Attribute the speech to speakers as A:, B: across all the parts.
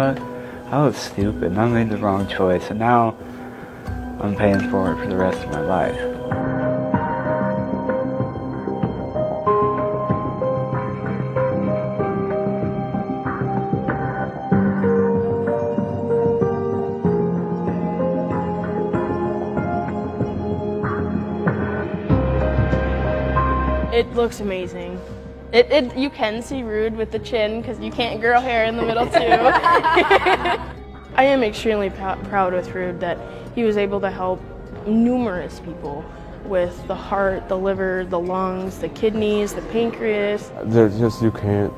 A: what? I was stupid. I made the wrong choice, and now I'm paying for it for the rest of my life.
B: It looks amazing. It, it you can see Rudy with the chin because you can't grow hair in the middle too. I am extremely pr- proud with Rudy that he was able to help numerous people with the heart, the liver, the lungs, the kidneys, the pancreas.
C: There's just you can't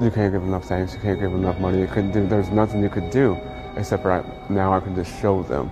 C: you can't give enough thanks. You can't give enough money. You couldn't do. There's nothing you could do except right now. I can just show them.